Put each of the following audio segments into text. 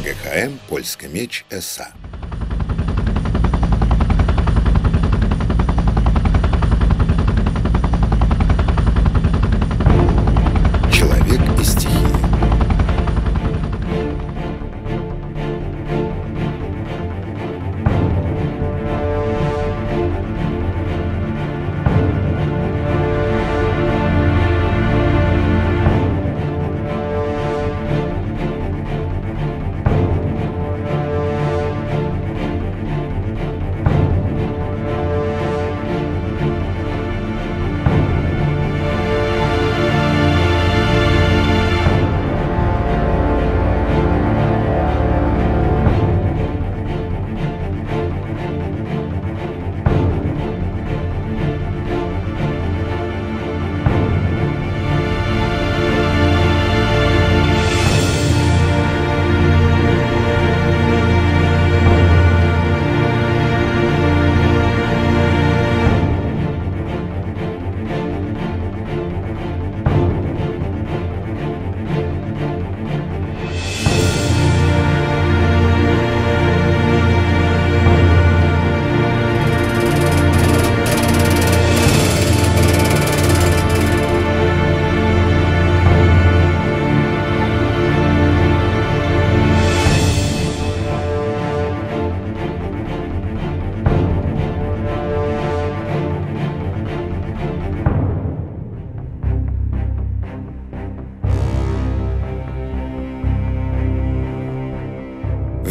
АГХМ эм, Польская меч СА».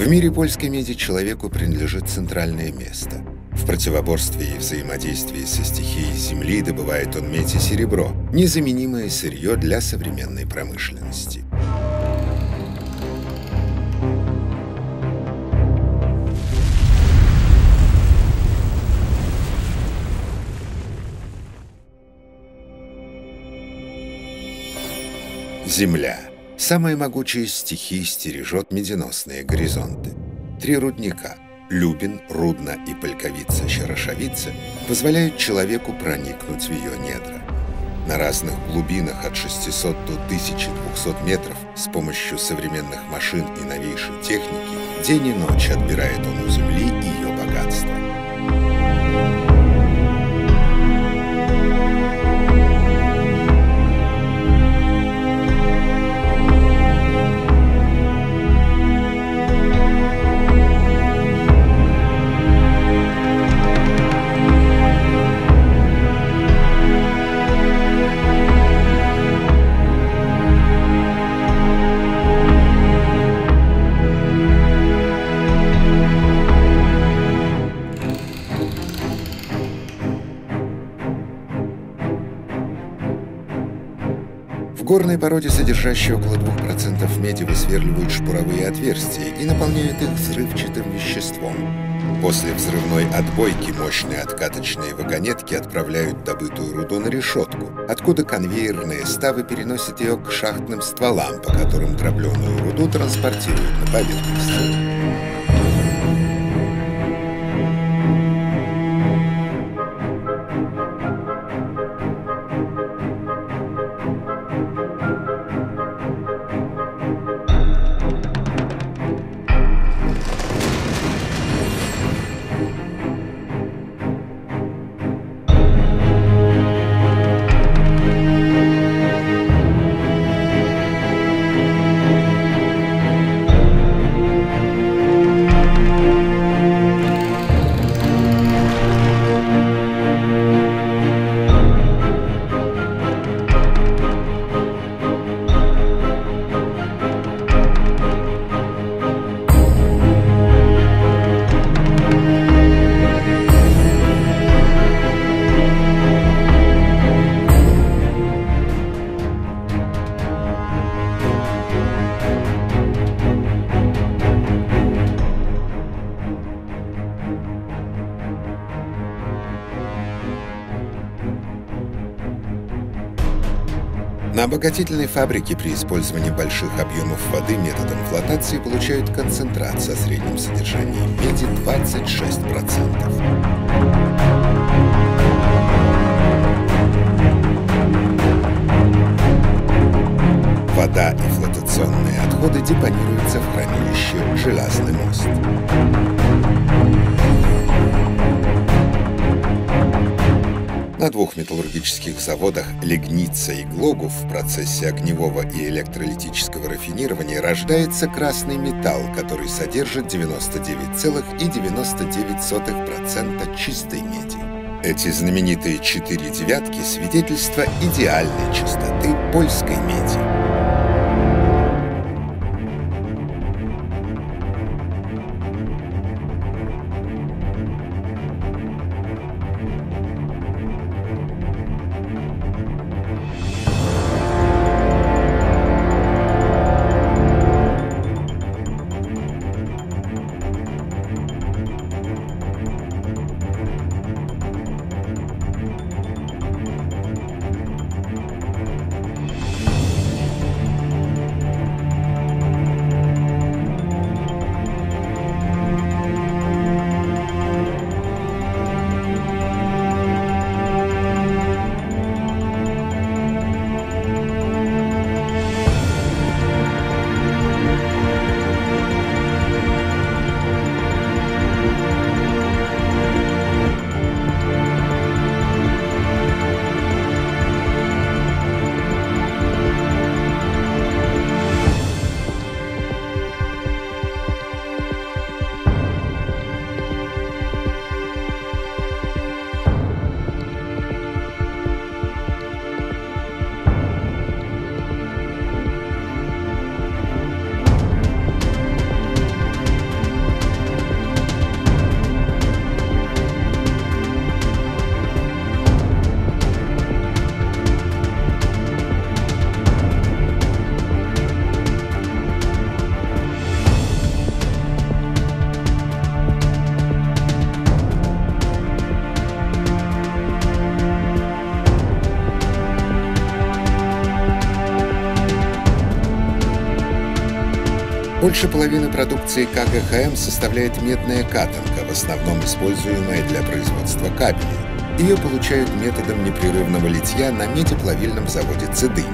Мире польской меди человеку принадлежит центральное место. В противоборстве и взаимодействии со стихией Земли добывает он медь и серебро, незаменимое сырье для современной промышленности. Земля. Самая могучая стихия стережет меденосные горизонты. Три рудника – Любин, Рудна и Польковица-Щерошовица – позволяют человеку проникнуть в ее недра. На разных глубинах от 600 до 1200 метров с помощью современных машин и новейшей техники день и ночь отбирает он у Земли ее богатство. Горной породе, содержащей около 2% меди, высверливают шпуровые отверстия и наполняют их взрывчатым веществом. После взрывной отбойки мощные откаточные вагонетки отправляют добытую руду на решетку, откуда конвейерные ставы переносят ее к шахтным стволам, по которым дробленую руду транспортируют на поверхность. На обогатительной фабрике при использовании больших объемов воды методом флотации получают концентрат со средним содержанием меди 26%. Вода и флотационные отходы депонируются в хранилище «Железный мост». На двух металлургических заводах «Легница» и «Глогов» в процессе огневого и электролитического рафинирования рождается красный металл, который содержит 99,99% чистой меди. Эти знаменитые четыре девятки — свидетельство идеальной чистоты польской меди. Больше половины продукции КГХМ составляет медная катанка, в основном используемая для производства кабелей. Ее получают методом непрерывного литья на медиплавильном заводе «Цедыня».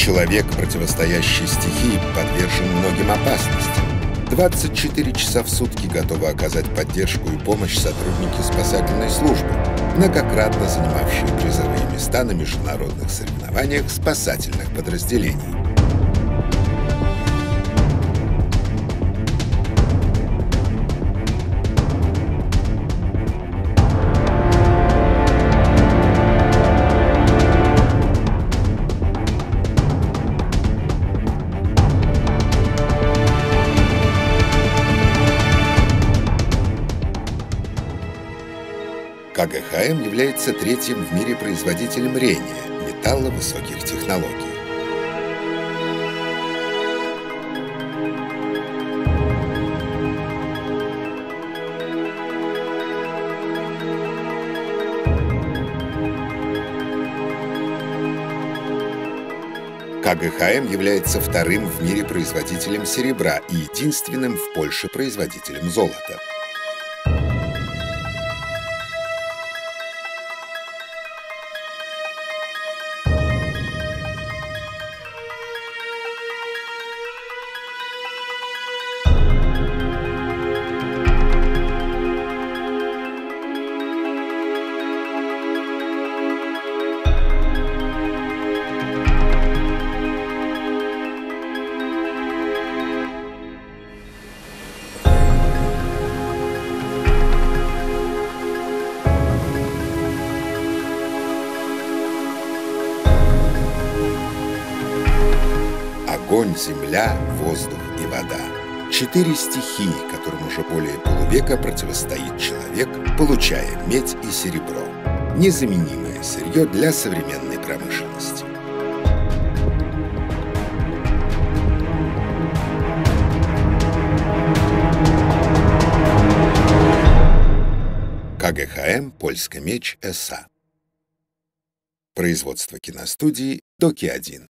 Человек, противостоящий стихии, подвержен многим опасностям. 24 часа в сутки готовы оказать поддержку и помощь сотрудники спасательной службы, многократно занимавшие призовые места на международных соревнованиях спасательных подразделений. КГХМ является третьим в мире производителем рения, металла высоких технологий. КГХМ является вторым в мире производителем серебра и единственным в Польше производителем золота. огонь, земля, воздух и вода. Четыре стихии, которым уже более полувека противостоит человек, получая медь и серебро. Незаменимое сырье для современной промышленности. КГХМ «Польская меч» С.А. Производство киностудии «Доки-1».